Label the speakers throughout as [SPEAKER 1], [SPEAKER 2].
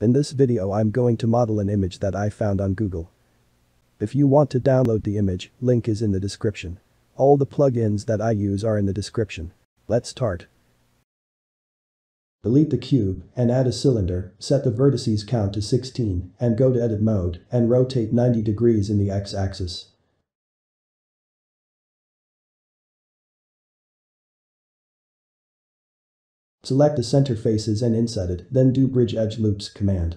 [SPEAKER 1] In this video I'm going to model an image that I found on Google. If you want to download the image, link is in the description. All the plugins that I use are in the description. Let's start. Delete the cube and add a cylinder, set the vertices count to 16 and go to edit mode and rotate 90 degrees in the x-axis. Select the center faces and inset it, then do bridge edge loops command.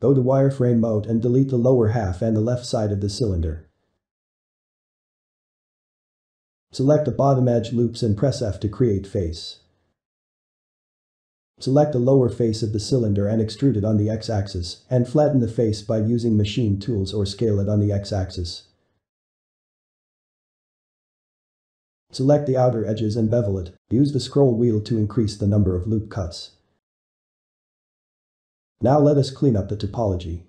[SPEAKER 1] Go to wireframe mode and delete the lower half and the left side of the cylinder. Select the bottom edge loops and press F to create face. Select the lower face of the cylinder and extrude it on the x-axis, and flatten the face by using MACHIN3tools or scale it on the x-axis. Select the outer edges and bevel it. Use the scroll wheel to increase the number of loop cuts. Now let us clean up the topology.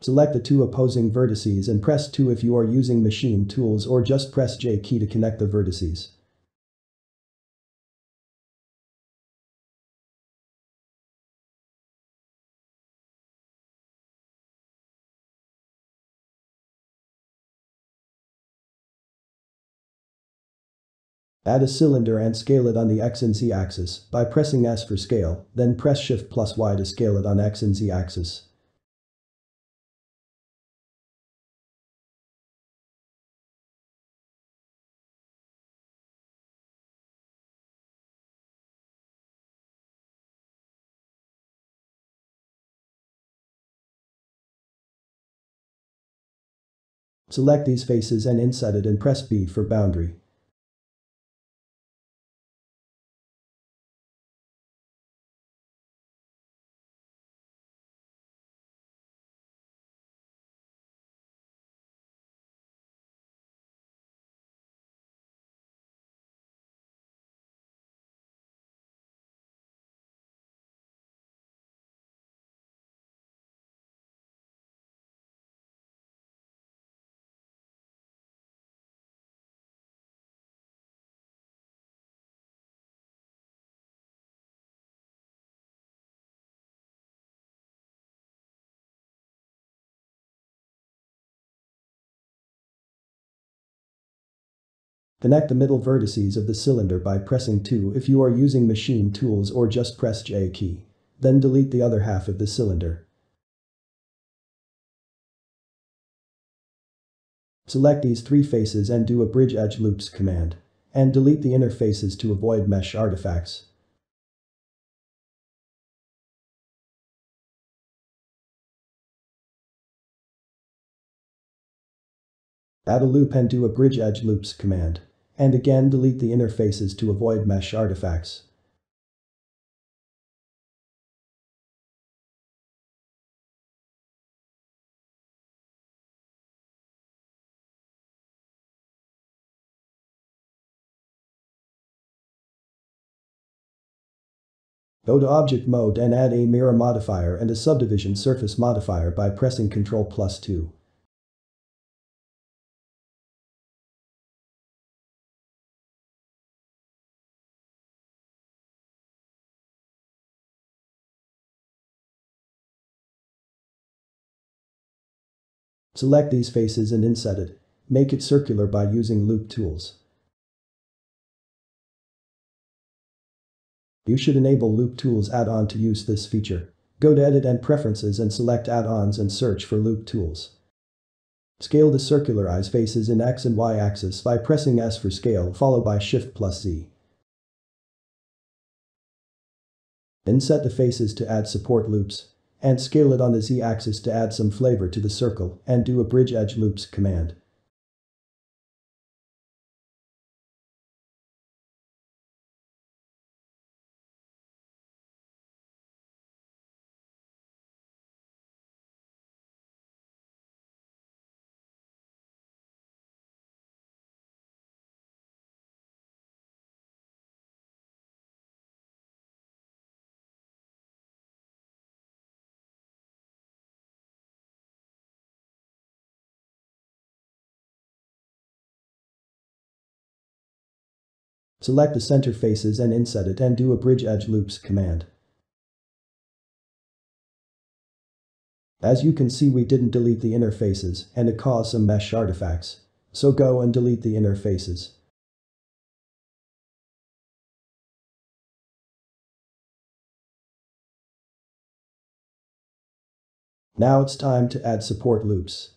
[SPEAKER 1] Select the two opposing vertices and press 2 if you are using MACHIN3tools or just press J key to connect the vertices. Add a cylinder and scale it on the X and Z axis by pressing S for scale, then press Shift plus Y to scale it on X and Z axis. Select these faces and inset it and press B for boundary. Connect the middle vertices of the cylinder by pressing 2 if you are using MACHIN3tools or just press J key. Then delete the other half of the cylinder. Select these three faces and do a bridge edge loops command. And delete the inner faces to avoid mesh artifacts. Add a loop and do a bridge edge loops command. And again delete the inner faces to avoid mesh artifacts. Go to Object Mode and add a Mirror modifier and a Subdivision Surface modifier by pressing Ctrl plus 2. Select these faces and inset it. Make it circular by using loop tools. You should enable Loop Tools add-on to use this feature. Go to Edit and Preferences and select Add-ons and search for Loop Tools. Scale the circular eyes faces in X and Y axis by pressing S for scale followed by Shift plus Z. Then set the faces to add support loops and scale it on the z-axis to add some flavor to the circle, and do a bridge edge loops command. Select the center faces and inset it and do a bridge edge loops command. As you can see we didn't delete the inner faces and it caused some mesh artifacts. So go and delete the inner faces. Now it's time to add support loops.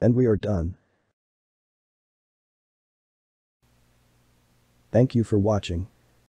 [SPEAKER 1] And we are done. Thank you for watching.